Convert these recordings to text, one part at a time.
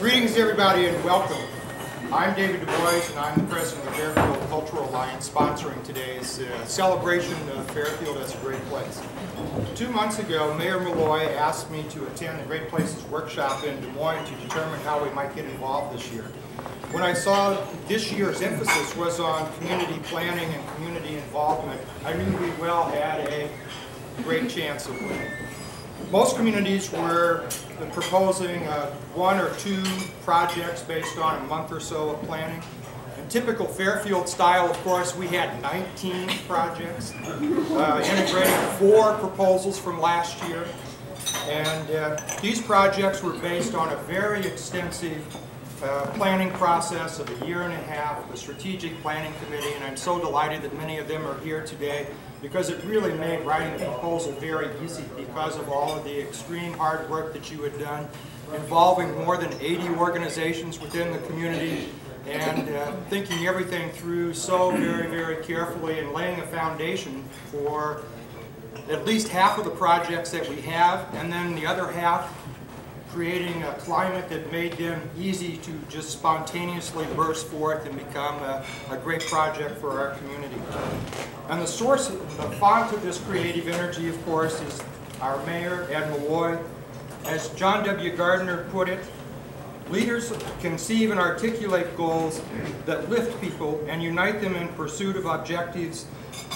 Greetings, everybody, and welcome. I'm David Du Bois, and I'm the president of the Fairfield Cultural Alliance, sponsoring today's uh, celebration of Fairfield as a great place. Two months ago, Mayor Malloy asked me to attend the Great Places Workshop in Des Moines to determine how we might get involved this year. When I saw this year's emphasis was on community planning and community involvement, I knew we well had a great chance of winning. Most communities were proposing uh, one or two projects based on a month or so of planning. In typical Fairfield style, of course, we had 19 projects, uh, integrating four proposals from last year. And uh, these projects were based on a very extensive uh, planning process of a year and a half, the strategic planning committee, and I'm so delighted that many of them are here today because it really made writing a proposal very easy because of all of the extreme hard work that you had done involving more than 80 organizations within the community and uh, thinking everything through so very, very carefully and laying a foundation for at least half of the projects that we have and then the other half creating a climate that made them easy to just spontaneously burst forth and become a, a great project for our community. And the source, the font of this creative energy, of course, is our mayor, Ed Malloy. As John W. Gardner put it, leaders conceive and articulate goals that lift people and unite them in pursuit of objectives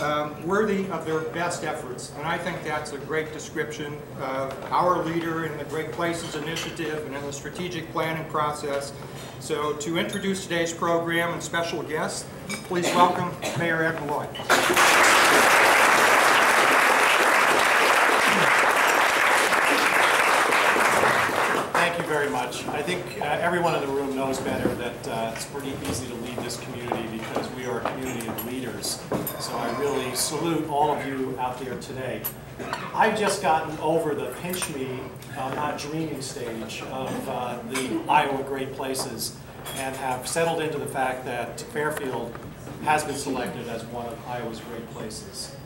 um, worthy of their best efforts. And I think that's a great description of our leader in the Great Places Initiative and in the strategic planning process. So to introduce today's program and special guests, please welcome Mayor Ed Malloy. Thank you very much. I think uh, everyone in the room knows better that uh, it's pretty easy to lead this community because we are a community of leaders. So I really salute all of you out there today. I've just gotten over the pinch me, uh, not dreaming stage of uh, the Iowa Great Places and have settled into the fact that Fairfield has been selected as one of Iowa's great places.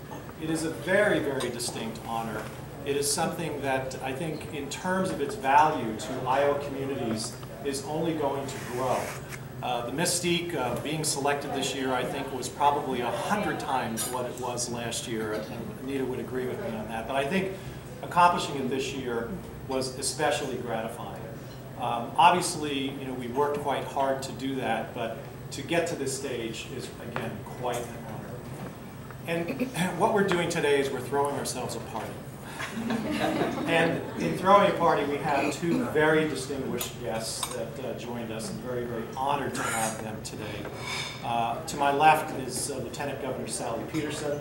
It is a very, very distinct honor. It is something that I think in terms of its value to Iowa communities is only going to grow. Uh, the mystique of being selected this year, I think, was probably a hundred times what it was last year, and Anita would agree with me on that. But I think accomplishing it this year was especially gratifying. Um, obviously, you know, we worked quite hard to do that, but to get to this stage is, again, quite an honor. And what we're doing today is we're throwing ourselves a party. And in throwing a party, we have two very distinguished guests that uh, joined us, and very, very honored to have them today. Uh, to my left is uh, Lieutenant Governor Sally Pederson.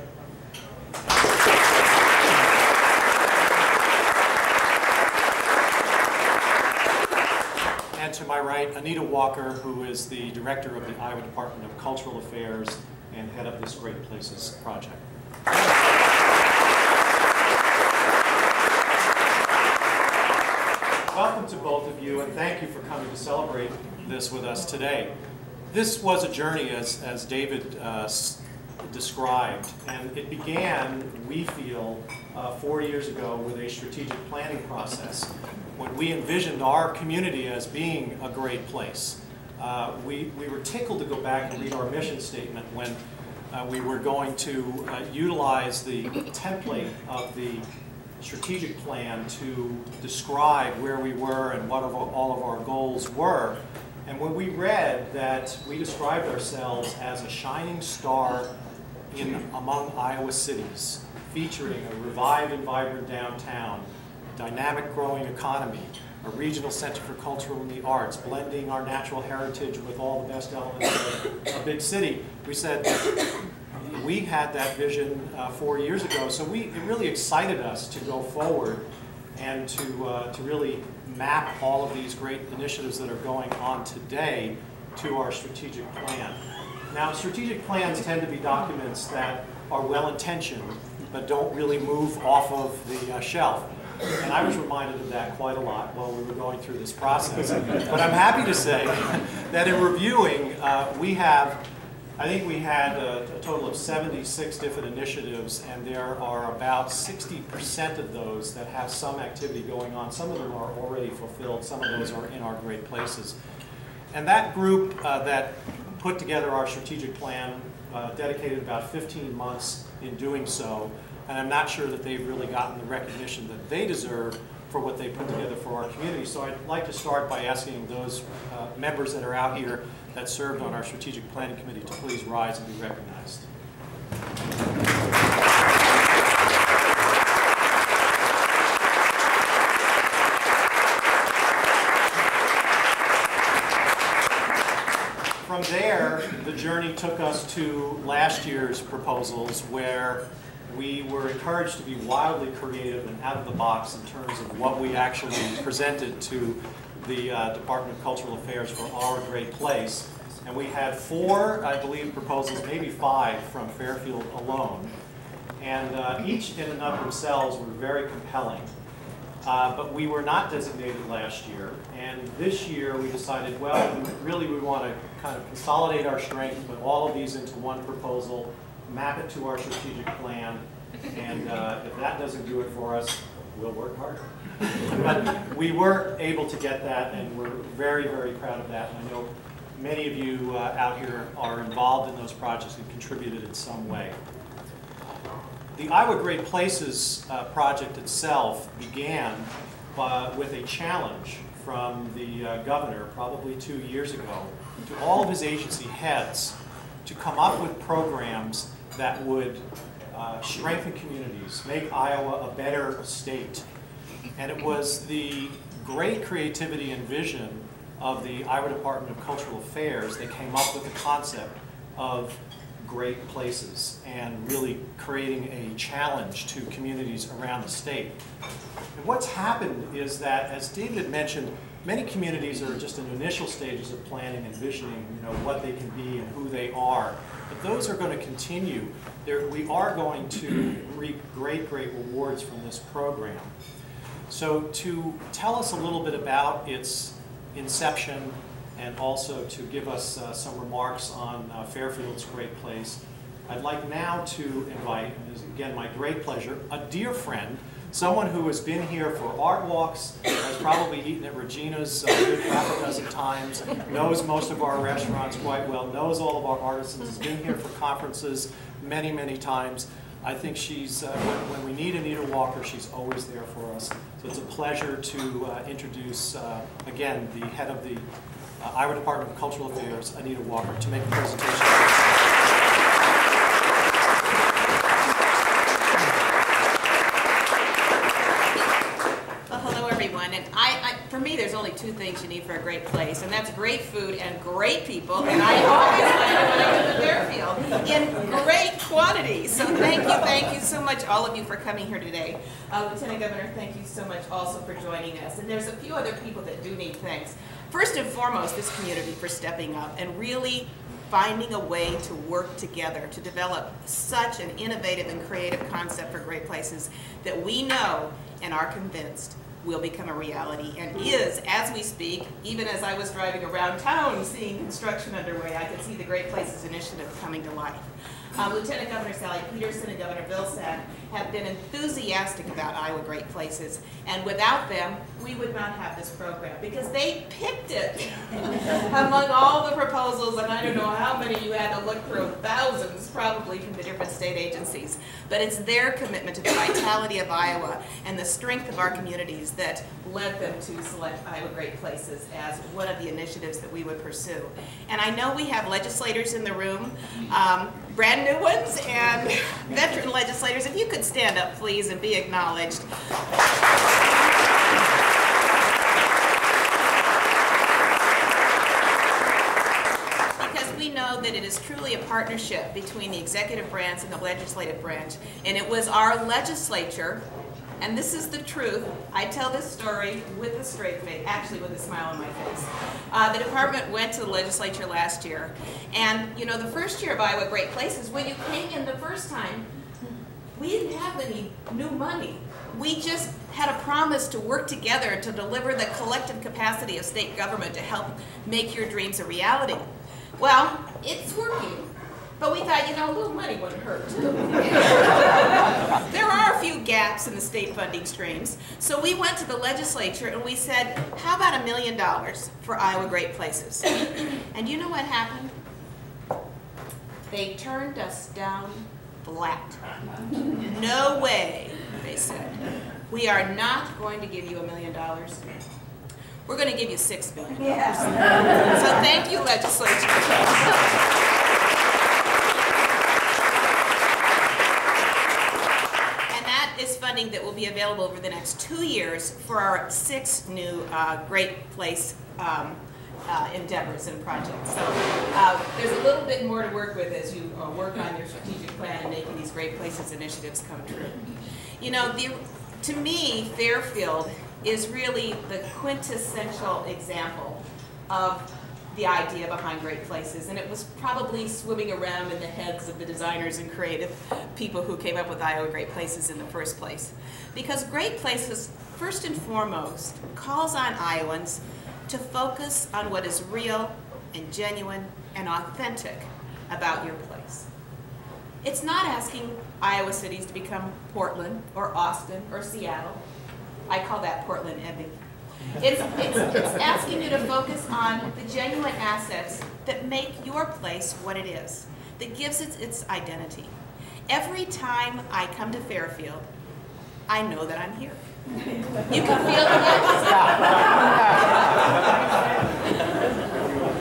And to my right, Anita Walker, who is the Director of the Iowa Department of Cultural Affairs and head of this Great Places project. Welcome to both of you, and thank you for coming to celebrate this with us today. This was a journey, as, as David uh, described, and it began, we feel, uh, four years ago with a strategic planning process when we envisioned our community as being a great place. Uh, we, we were tickled to go back and read our mission statement when uh, we were going to uh, utilize the template of the strategic plan to describe where we were and what of all of our goals were. And when we read that we described ourselves as a shining star in among Iowa cities, featuring a revived and vibrant downtown, dynamic growing economy, a regional center for cultural and the arts, blending our natural heritage with all the best elements of a big city, we said we had that vision uh, four years ago, so we, it really excited us to go forward and to, uh, to really map all of these great initiatives that are going on today to our strategic plan. Now, strategic plans tend to be documents that are well-intentioned, but don't really move off of the uh, shelf. And I was reminded of that quite a lot while we were going through this process. But I'm happy to say that in reviewing, uh, we have I think we had a, a total of 76 different initiatives, and there are about 60% of those that have some activity going on. Some of them are already fulfilled, some of those are in our great places. And that group uh, that put together our strategic plan uh, dedicated about 15 months in doing so, and I'm not sure that they've really gotten the recognition that they deserve for what they put together for our community. So I'd like to start by asking those uh, members that are out here that served on our strategic planning committee to please rise and be recognized. From there, the journey took us to last year's proposals where we were encouraged to be wildly creative and out of the box in terms of what we actually presented to the uh, Department of Cultural Affairs for Our Great Place. And we had four, I believe, proposals, maybe five, from Fairfield alone. And uh, each in and of themselves were very compelling. Uh, but we were not designated last year. And this year we decided, well, really we want to kind of consolidate our strength, put all of these into one proposal, map it to our strategic plan, and uh, if that doesn't do it for us, we'll work harder. But we were able to get that, and we're very, very proud of that. And I know many of you uh, out here are involved in those projects and contributed in some way. The Iowa Great Places uh, project itself began uh, with a challenge from the uh, governor probably two years ago to all of his agency heads to come up with programs that would uh, strengthen communities, make Iowa a better state. And it was the great creativity and vision of the Iowa Department of Cultural Affairs that came up with the concept of great places and really creating a challenge to communities around the state. And what's happened is that, as David mentioned, many communities are just in initial stages of planning and visioning you know, what they can be and who they are. But those are going to continue. There, we are going to reap great, great rewards from this program. So to tell us a little bit about its inception and also to give us uh, some remarks on uh, Fairfield's great place. I'd like now to invite, and again my great pleasure, a dear friend, someone who has been here for art walks, has probably eaten at Regina's uh, half a dozen times, knows most of our restaurants quite well, knows all of our artisans, has been here for conferences many, many times. I think she's, uh, when, when, we need Anita Walker, she's always there for us. It's a pleasure to uh, introduce, uh, again, the head of the uh, Iowa Department of Cultural Affairs, Anita Walker, to make a presentation. Well hello everyone. And I for me, there's only two things you need for a great place, and that's great food and great people. And I always find when I go to Fairfield in great quantities. So thank you, thank you so much, all of you, for coming here today. Uh, Lieutenant Governor, thank you so much also for joining us. And there's a few other people that do need thanks. First and foremost, this community for stepping up and really finding a way to work together to develop such an innovative and creative concept for great places that we know and are convinced will become a reality and is, as we speak, even as I was driving around town seeing construction underway, I could see the Great Places Initiative coming to life. Um, Lieutenant Governor Sally Pederson and Governor Vilsack have been enthusiastic about Iowa Great Places, and without them, we would not have this program because they picked it among all the proposals, and I don't know how many you had to look through, thousands probably from the different state agencies. But it's their commitment to the vitality of Iowa and the strength of our communities that led them to select Iowa Great Places as one of the initiatives that we would pursue. And I know we have legislators in the room, um, brand new ones, and veteran legislators. If you could stand up, please, and be acknowledged. Because we know that it is truly a partnership between the executive branch and the legislative branch, and it was our legislature and this is the truth. I tell this story with a straight face, actually with a smile on my face. Uh, the department went to the legislature last year, and you know, the first year of Iowa Great Places, when you came in the first time, we didn't have any new money. We just had a promise to work together to deliver the collective capacity of state government to help make your dreams a reality. Well, it's working. But we thought, you know, a little money wouldn't hurt. there are a few gaps in the state funding streams. So we went to the legislature and we said, how about a million dollars for Iowa Great Places? And you know what happened? They turned us down flat. No way, they said. We are not going to give you a million dollars. We're going to give you six million dollars. So thank you, legislature. And that is funding that will be available over the next two years for our six new uh, Great Place um, uh, endeavors and projects. So uh, there's a little bit more to work with as you uh, work on your strategic plan and making these Great Places initiatives come true. You know, the, to me, Fairfield is really the quintessential example of the idea behind Great Places, and it was probably swimming around in the heads of the designers and creative people who came up with Iowa Great Places in the first place. Because Great Places, first and foremost, calls on Iowans to focus on what is real and genuine and authentic about your place. It's not asking Iowa cities to become Portland or Austin or Seattle. I call that Portland Ebbing. It's, it's, it's asking you to focus on the genuine assets that make your place what it is, that gives it its identity. Every time I come to Fairfield, I know that I'm here. You can feel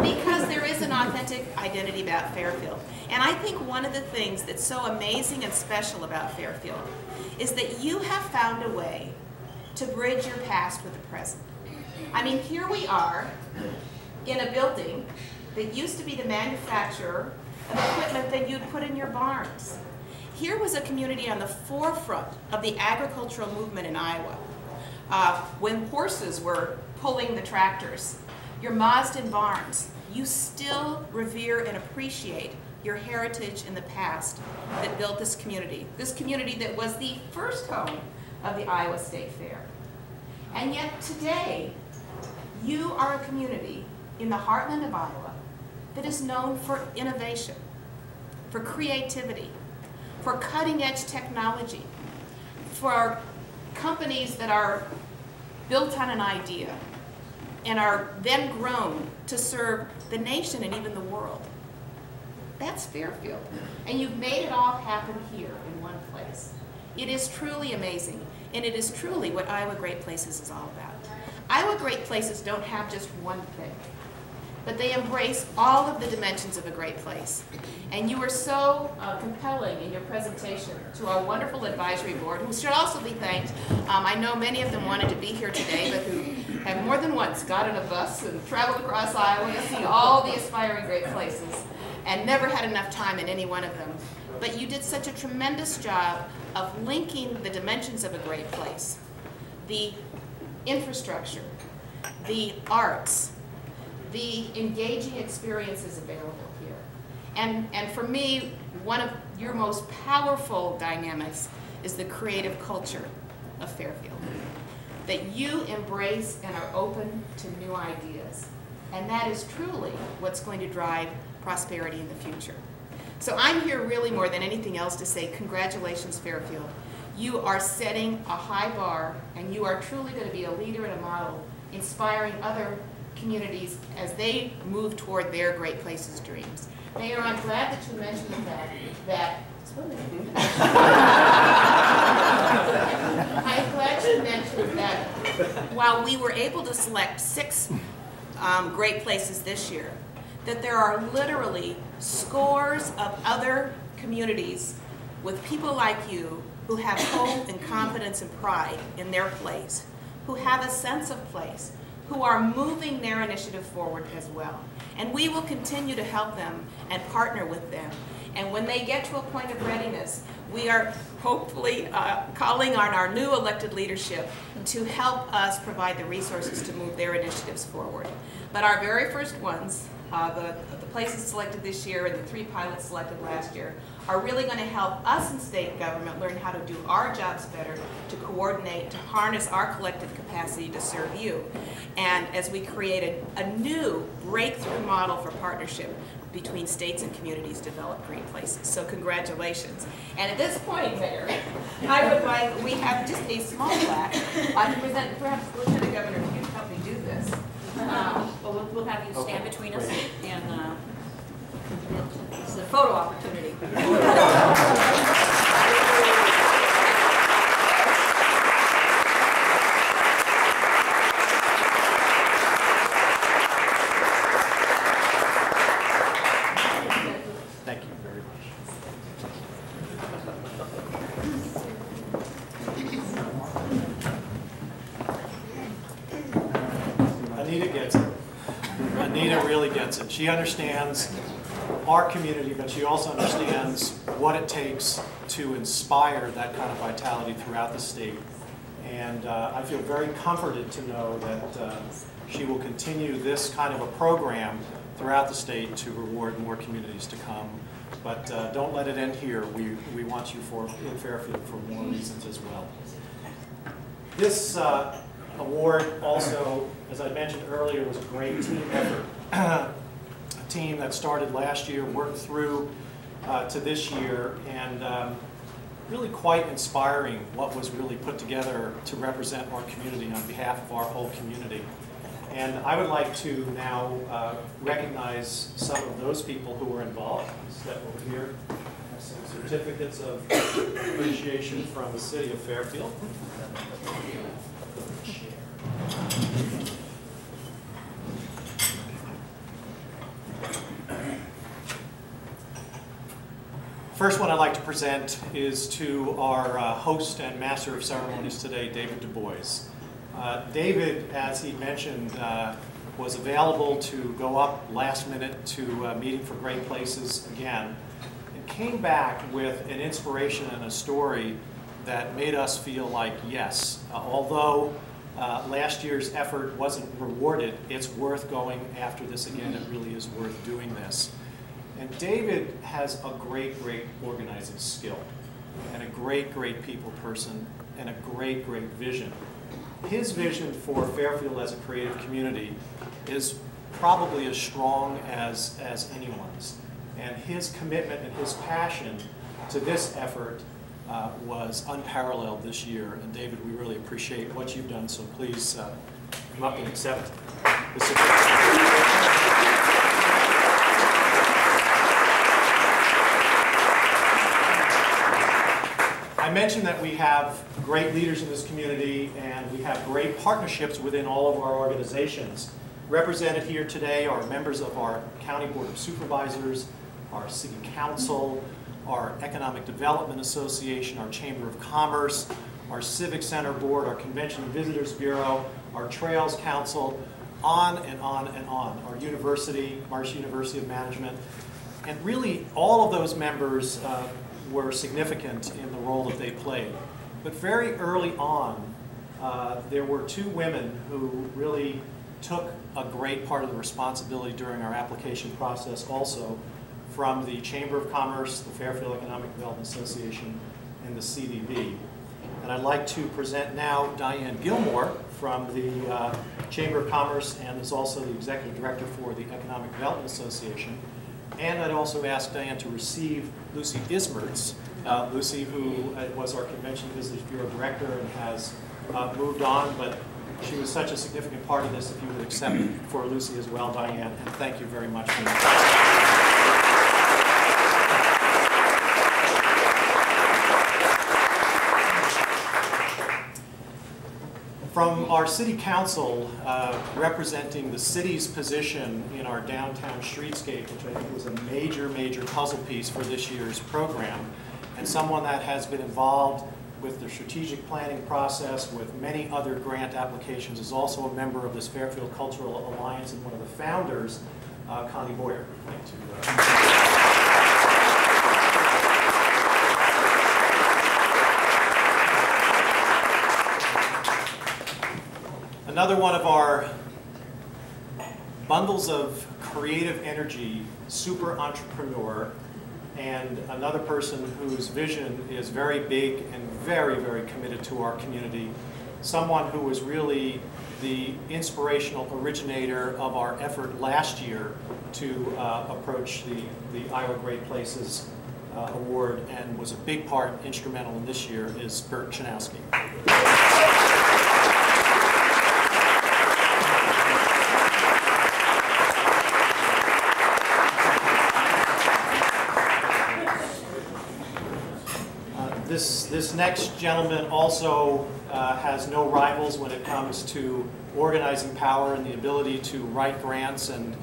it. because there is an authentic identity about Fairfield. And I think one of the things that's so amazing and special about Fairfield is that you have found a way to bridge your past with the present. I mean, here we are in a building that used to be the manufacturer of equipment that you'd put in your barns. Here was a community on the forefront of the agricultural movement in Iowa. Uh, when horses were pulling the tractors, your Maasdam barns, you still revere and appreciate your heritage in the past that built this community. This community that was the first home of the Iowa State Fair. And yet today, you are a community in the heartland of Iowa that is known for innovation, for creativity, for cutting edge technology, for companies that are built on an idea and are then grown to serve the nation and even the world. That's Fairfield. And you've made it all happen here in one place. It is truly amazing, and it is truly what Iowa Great Places is all about. Iowa Great Places don't have just one thing, but they embrace all of the dimensions of a great place. And you were so uh, compelling in your presentation to our wonderful advisory board, who should also be thanked. Um, I know many of them wanted to be here today, but who have more than once got a bus and traveled across Iowa to see all the aspiring great places and never had enough time in any one of them. But you did such a tremendous job of linking the dimensions of a great place, the infrastructure, the arts, the engaging experiences available here. And, and for me, one of your most powerful dynamics is the creative culture of Fairfield. That you embrace and are open to new ideas. And that is truly what's going to drive prosperity in the future. So I'm here really more than anything else to say congratulations Fairfield. You are setting a high bar and you are truly going to be a leader and a model, inspiring other communities as they move toward their great places dreams. Mayor, I'm glad that you mentioned that, that I'm glad you mentioned that while we were able to select six um, great places this year, that there are literally scores of other communities with people like you who have hope and confidence and pride in their place, who have a sense of place, who are moving their initiative forward as well. And we will continue to help them and partner with them. And when they get to a point of readiness, we are hopefully uh, calling on our new elected leadership to help us provide the resources to move their initiatives forward. But our very first ones, uh, the, the places selected this year and the three pilots selected last year, are really going to help us in state government learn how to do our jobs better, to coordinate, to harness our collective capacity to serve you. And as we created a new breakthrough model for partnership, between states and communities develop great places. So congratulations. And at this point, Mayor, I would like, we have just a small plaque. I can present, perhaps Lieutenant Governor, if you'd help me do this. Uh, Well, we'll- we'll have you stand Okay, between us great. and uh, it's a photo opportunity. Thank you very much. Anita gets it. Anita really gets it. She understands our community, but she also understands what it takes to inspire that kind of vitality throughout the state. And uh, I feel very comforted to know that uh, she will continue this kind of a program throughout the state to reward more communities to come. But uh, don't let it end here. We, we want you for, in Fairfield for more reasons as well. This uh, award also, as I mentioned earlier, was a great team effort. Team that started last year, worked through uh, to this year, and um, really quite inspiring what was really put together to represent our community on behalf of our whole community. And I would like to now uh, recognize some of those people who were involved. Step over here, have some certificates of appreciation from the city of Fairfield. First one I'd like to present is to our uh, host and master of ceremonies today, David Du Bois. Uh, David, as he mentioned, uh, was available to go up last minute to uh, Meeting for Great Places again, and came back with an inspiration and a story that made us feel like, yes, uh, although uh, last year's effort wasn't rewarded, it's worth going after this again. It really is worth doing this. And David has a great, great organizing skill, and a great, great people person, and a great, great vision. His vision for Fairfield as a creative community is probably as strong as, as anyone's. And his commitment and his passion to this effort uh, was unparalleled this year. And David, we really appreciate what you've done, so please uh, come up and accept this. Mentioned that we have great leaders in this community and we have great partnerships within all of our organizations. Represented here today are members of our County Board of Supervisors, our City Council, our Economic Development Association, our Chamber of Commerce, our Civic Center Board, our Convention and Visitors Bureau, our Trails Council, on and on and on. Our university, Maharishi University of Management, and really, all of those members uh, were significant in the role that they played. But very early on, uh, there were two women who really took a great part of the responsibility during our application process also from the Chamber of Commerce, the Fairfield Economic Development Association, and the CDB. And I'd like to present now Diane Gilmore from the uh, Chamber of Commerce and is also the Executive Director for the Economic Development Association. And I'd also ask Diane to receive Lucy Ismertz. Uh, Lucy, who uh, was our Convention Visitors Bureau Director and has uh, moved on, but she was such a significant part of this, if you would accept for Lucy as well, Diane, and thank you very much From our city council, uh, representing the city's position in our downtown streetscape, which I think was a major, major puzzle piece for this year's program, and someone that has been involved with the strategic planning process, with many other grant applications, is also a member of this Fairfield Cultural Alliance and one of the founders, uh, Connie Boyer. I'd like to, uh, Another one of our bundles of creative energy, super entrepreneur, and another person whose vision is very big and very, very committed to our community. Someone who was really the inspirational originator of our effort last year to uh, approach the, the Iowa Great Places uh, Award and was a big part, instrumental in this year, is Burt Chojnowski. Uh, This, this next gentleman also uh, has no rivals when it comes to organizing power and the ability to write grants and,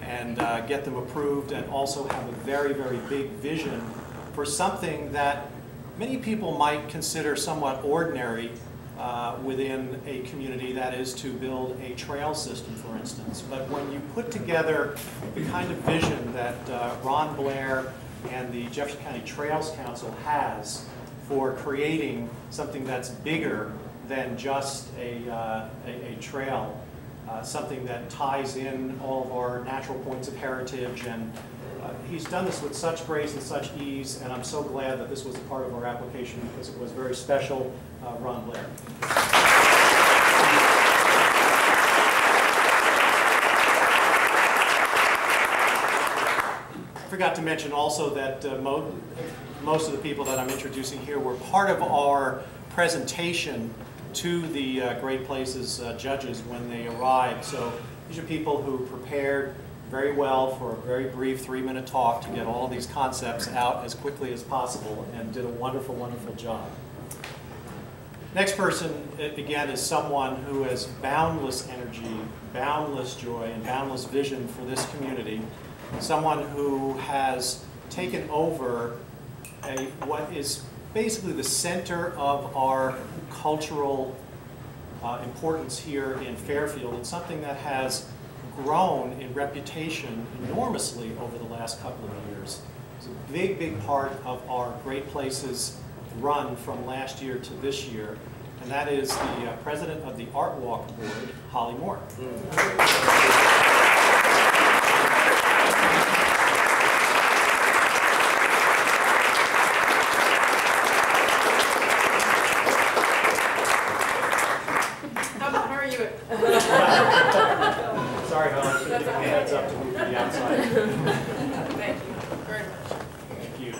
and uh, get them approved and also have a very, very big vision for something that many people might consider somewhat ordinary uh, within a community, that is to build a trail system, for instance. But when you put together the kind of vision that uh, Ron Blair and the Jefferson County Trails Council has for creating something that's bigger than just a, uh, a, a trail, uh, something that ties in all of our natural points of heritage. And uh, he's done this with such grace and such ease, and I'm so glad that this was a part of our application because it was very special. Uh, Ron Blair. Forgot to mention also that uh, mo most of the people that I'm introducing here were part of our presentation to the uh, Great Places uh, judges when they arrived. So these are people who prepared very well for a very brief three-minute talk to get all these concepts out as quickly as possible and did a wonderful, wonderful job. Next person, again, is someone who has boundless energy, boundless joy, and boundless vision for this community. Someone who has taken over a, what is basically the center of our cultural uh, importance here in Fairfield. It's something that has grown in reputation enormously over the last couple of years. It's a big, big part of our Great Places run from last year to this year, and that is the uh, president of the Art Walk Board, Holly Moore. How, how are you? Sorry, Holly, I should have given you a heads up to move to the outside. Thank you very much. Thank you.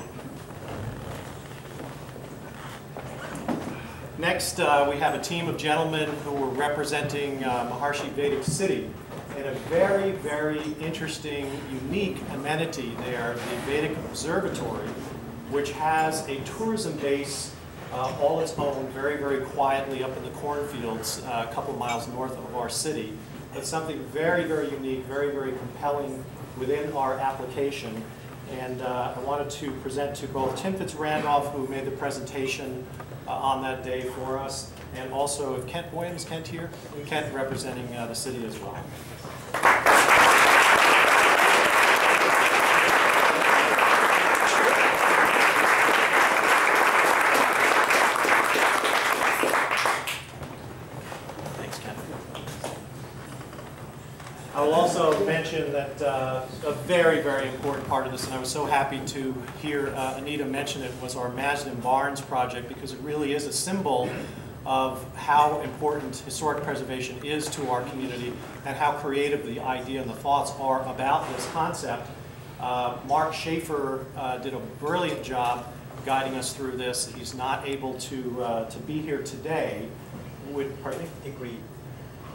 Next, uh, we have a team of gentlemen who were representing uh, Maharishi Vedic City in a very, very interesting, unique amenity there, the Vedic Observatory, which has a tourism base uh, all its own, very, very quietly up in the cornfields, uh, a couple miles north of our city. But something very, very unique, very, very compelling within our application. And uh, I wanted to present to both Tim Fitzrandolph, who made the presentation uh, on that day for us, and also Kent Williams, Kent here? Kent representing uh, the city as well. Thanks, Kent. I will also mention that uh, a very, very important part of this, and I was so happy to hear uh, Anita mention it, was our Maasdam Barns project because it really is a symbol of how important historic preservation is to our community and how creative the idea and the thoughts are about this concept. Uh, Mark Schaefer uh, did a brilliant job guiding us through this. He's not able to, uh, to be here today. Would, pardon me? Dick Reed.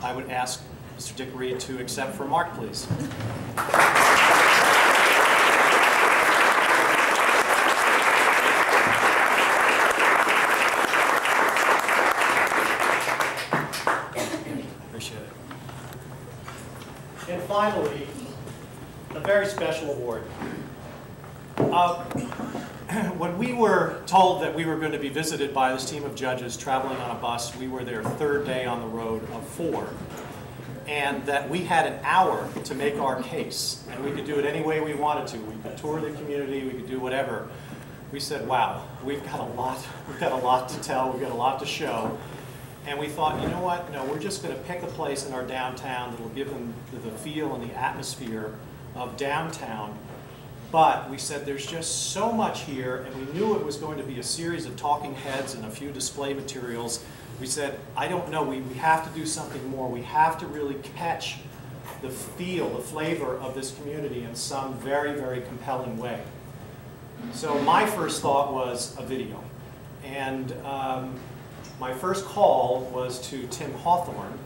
I would ask Mr. Dick Reed to accept for Mark, please. Appreciate it. And finally, a very special award. Uh, When we were told that we were going to be visited by this team of judges traveling on a bus, we were their third day on the road of four, and that we had an hour to make our case, and we could do it any way we wanted to. We could tour the community, we could do whatever. We said, wow, we've got a lot, we've got a lot to tell, we've got a lot to show. And we thought, you know what, no, we're just going to pick a place in our downtown that will give them the feel and the atmosphere of downtown. But we said there's just so much here, and we knew it was going to be a series of talking heads and a few display materials we said, I don't know, we, we have to do something more. We have to really catch the feel, the flavor of this community in some very, very compelling way. So my first thought was a video. And um, my first call was to Tim Hawthorne,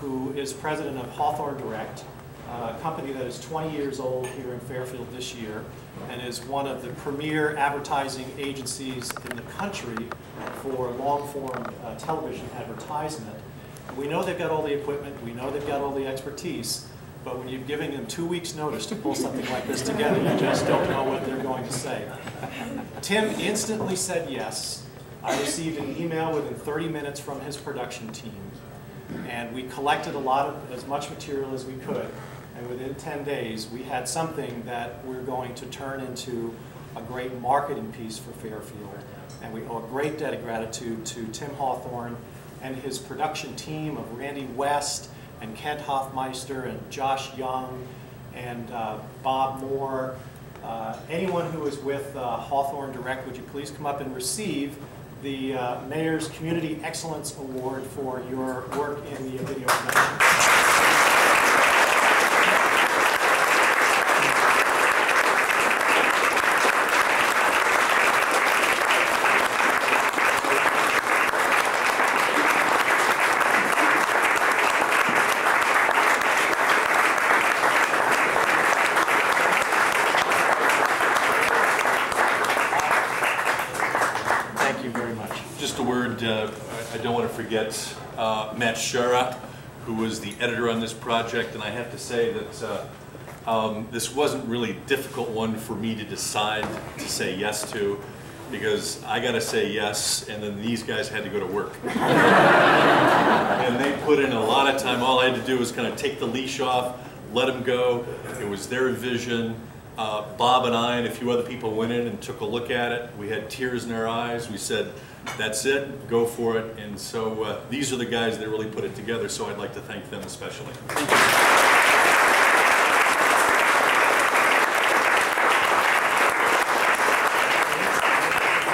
who is president of Hawthorne Direct, a company that is 20 years old here in Fairfield this year and is one of the premier advertising agencies in the country for long-form uh, television advertisement. We know they've got all the equipment, we know they've got all the expertise, but when you're giving them two weeks' notice to pull something like this together, you just don't know what they're going to say. Tim instantly said yes. I received an email within 30 minutes from his production team, and we collected a lot of, as much material as we could, and within 10 days, we had something that we're going to turn into a great marketing piece for Fairfield. And we owe a great debt of gratitude to Tim Hawthorne and his production team of Randy West and Kent Hoffmeister and Josh Young and uh, Bob Moore. Uh, anyone who is with uh, Hawthorne Direct, would you please come up and receive the uh, Mayor's Community Excellence Award for your work in the video production. Thank you very much. Just a word, uh, I I don't want to forget uh, Matt Shara, who was the editor on this project, and I have to say that uh, um, this wasn't really a difficult one for me to decide to say yes to, because I got to say yes, and then these guys had to go to work. And they put in a lot of time, all I had to do was kind of take the leash off, let them go, it was their vision. Uh, Bob and I and a few other people went in and took a look at it. We had tears in our eyes. We said, that's it, go for it. And so uh, these are the guys that really put it together, so I'd like to thank them especially.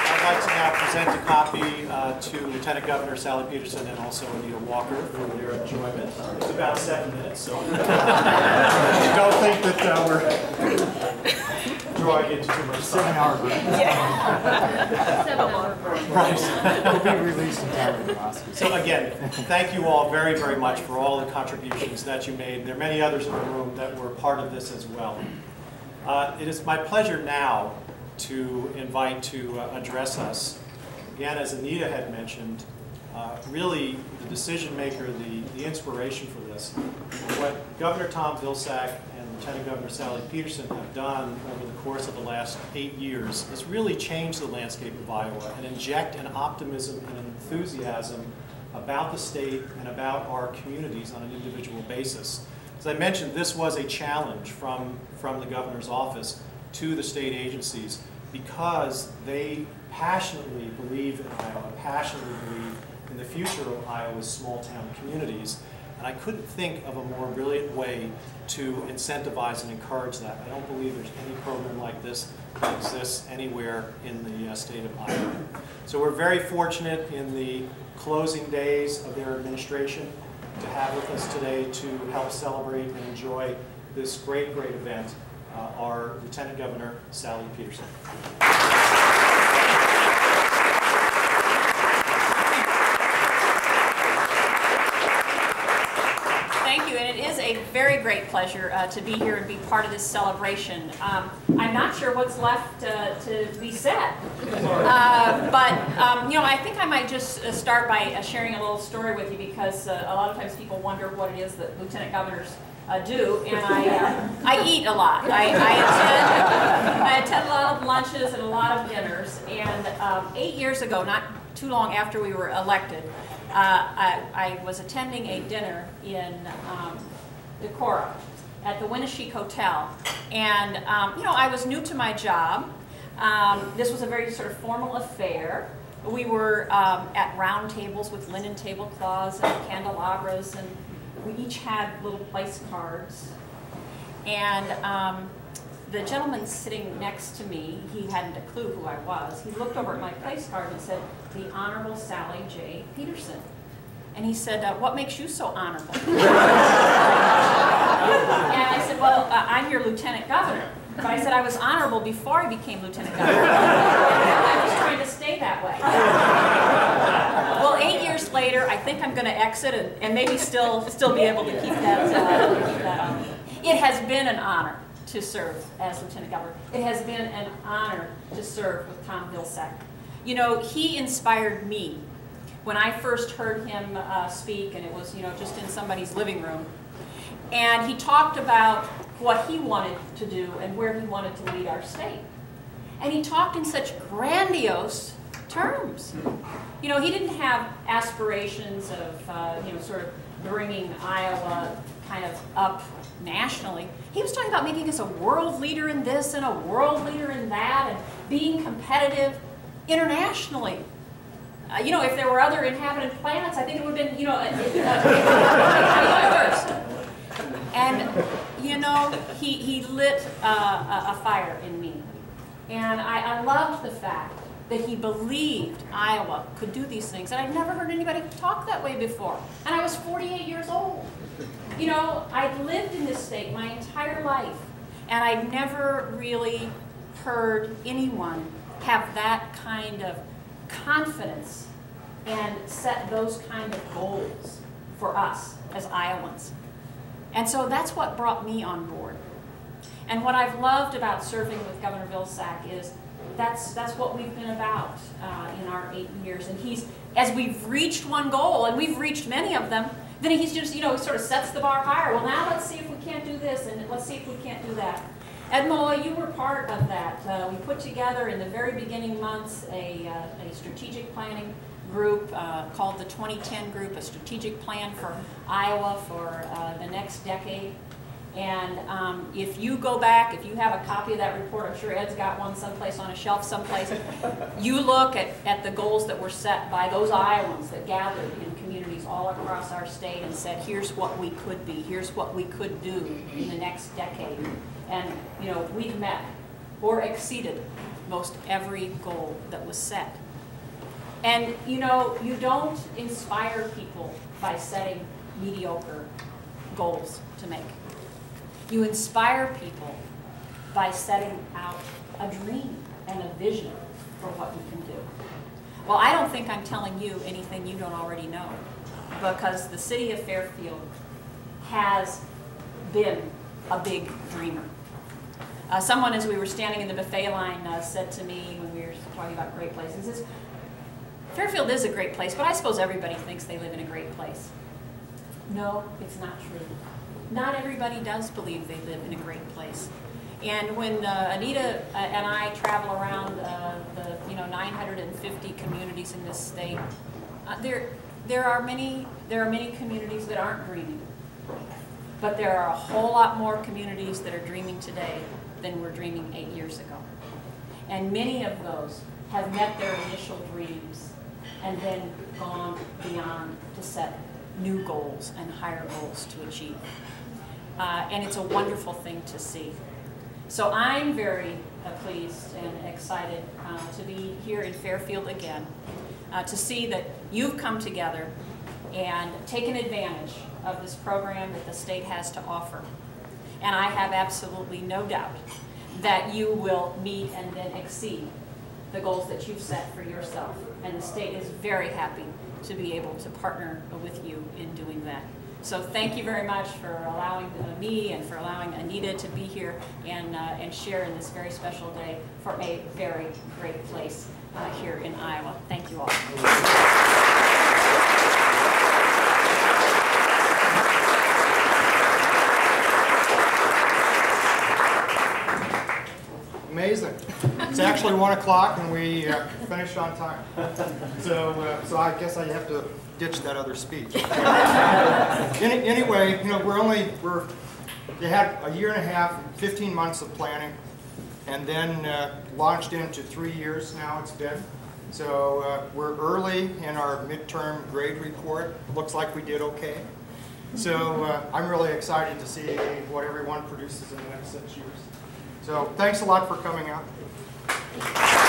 I'd like to now present a copy uh, to Lieutenant Governor Sally Pederson and also Anita Walker for their enjoyment. It's about seven minutes, so don't think that uh, we're drawing into too much time. Seven hour break. Right. Will be released in time for the Oscars. So again, thank you all very, very much for all the contributions that you made. There are many others in the room that were part of this as well. Uh, It is my pleasure now to invite to uh, address us, again, as Anita had mentioned, uh, really the decision maker, the, the inspiration for this. What Governor Tom Vilsack and Lieutenant Governor Sally Pederson have done over the course of the last eight years is really change the landscape of Iowa and inject an optimism and an enthusiasm about the state and about our communities on an individual basis. As I mentioned, this was a challenge from, from the governor's office to the state agencies because they passionately believe in Iowa, passionately believe in the future of Iowa's small-town communities. And I couldn't think of a more brilliant way to incentivize and encourage that. I don't believe there's any program like this that exists anywhere in the uh, state of Iowa. So we're very fortunate in the closing days of their administration to have with us today to help celebrate and enjoy this great, great event, uh, our Lieutenant Governor, Sally Pederson. Thank you, and it is a very great pleasure uh, to be here and be part of this celebration. Um, I'm not sure what's left uh, to be said, uh, but um, you know, I think I might just uh, start by uh, sharing a little story with you because uh, a lot of times people wonder what it is that lieutenant governors do, and I, I eat a lot. I, I, attend, I attend a lot of lunches and a lot of dinners, and um, eight years ago, not too long after we were elected, uh, I, I was attending a dinner in um, Decorah at the Winneshiek Hotel. And, um, you know, I was new to my job. Um, this was a very sort of formal affair. We were um, at round tables with linen tablecloths and candelabras, and we each had little place cards. And um, the gentleman sitting next to me, he hadn't a clue who I was. He looked over at my place card and said, "The Honorable Sally J. Pederson." And he said, uh, what makes you so honorable? and I said, well, uh, I'm your lieutenant governor. But I said I was honorable before I became lieutenant governor. I was trying to stay that way. Well, eight years later, I think I'm going to exit and, and maybe still still be able to keep that, uh, keep that on. It has been an honor to serve as lieutenant governor. It has been an honor to serve with Tom Vilsack. You know, he inspired me when I first heard him uh, speak, and it was you know just in somebody's living room, and he talked about what he wanted to do and where he wanted to lead our state. And he talked in such grandiose terms. You know, he didn't have aspirations of, uh, you know, sort of bringing Iowa kind of up nationally. He was talking about making us a world leader in this and a world leader in that and being competitive internationally. Uh, you know, if there were other inhabited planets, I think it would have been, you know, uh, uh, and, you know, he, he lit uh, a, a fire in me. And I, I loved the fact that he believed Iowa could do these things. And I'd never heard anybody talk that way before. And I was 48 years old. You know, I'd lived in this state my entire life. And I'd never really heard anyone have that kind of confidence and set those kind of goals for us as Iowans. And so that's what brought me on board. And what I've loved about serving with Governor Vilsack is that's, that's what we've been about uh, in our eight years. And he's, as we've reached one goal, and we've reached many of them, then he's just, you know, sort of sets the bar higher. Well, now let's see if we can't do this, and let's see if we can't do that. Ed Malloy, you were part of that. Uh, we put together in the very beginning months a, uh, a strategic planning group uh, called the 2010 Group, a strategic plan for Iowa for uh, the next decade. And um, if you go back, if you have a copy of that report, I'm sure Ed's got one someplace on a shelf someplace, you look at, at the goals that were set by those Iowans that gathered in communities all across our state and said, here's what we could be, here's what we could do in the next decade. And, you know, we've met or exceeded most every goal that was set. And, you know, you don't inspire people by setting mediocre goals to make. You inspire people by setting out a dream and a vision for what you can do. Well, I don't think I'm telling you anything you don't already know because the city of Fairfield has been a big dreamer. Uh, someone, as we were standing in the buffet line, uh, said to me when we were talking about great places, is, Fairfield is a great place, but I suppose everybody thinks they live in a great place. No, it's not true. Not everybody does believe they live in a great place. And when uh, Anita uh, and I travel around uh, the you know 950 communities in this state, uh, there there are many there are many communities that aren't dreaming, but there are a whole lot more communities that are dreaming today than we were dreaming eight years ago. And many of those have met their initial dreams and then gone beyond to set new goals and higher goals to achieve. Uh, and it's a wonderful thing to see. So I'm very uh, pleased and excited uh, to be here in Fairfield again, uh, to see that you've come together and taken advantage of this program that the state has to offer. And I have absolutely no doubt that you will meet and then exceed the goals that you've set for yourself. And the state is very happy to be able to partner with you in doing that. So thank you very much for allowing uh, me and for allowing Anita to be here and, uh, and share in this very special day for a very great place uh, here in Iowa. Thank you all. Amazing. It's actually one o'clock and we uh, finished on time. So, uh, so I guess I have to ditch that other speech. Any, anyway, you know, we're only, we're, they had a year and a half, 15 months of planning, and then uh, launched into three years now it's been. So uh, we're early in our midterm grade report. Looks like we did okay. So uh, I'm really excited to see what everyone produces in the next six years. So thanks a lot for coming out. Thank you.